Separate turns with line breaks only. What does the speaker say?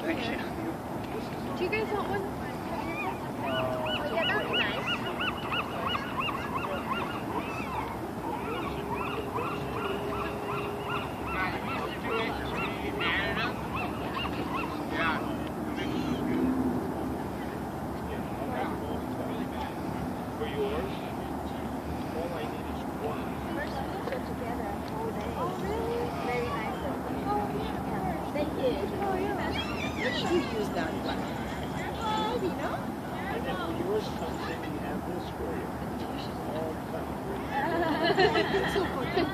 Thank you.
Do you guys want one?
Yours, all I need is one.
We're supposed to together all day. Oh, really? Very nice of them. Yeah, thank you. Oh, yeah.
What should you use that one?
Oh, you know?
And then when yours comes in, we have this for you. All done.
so better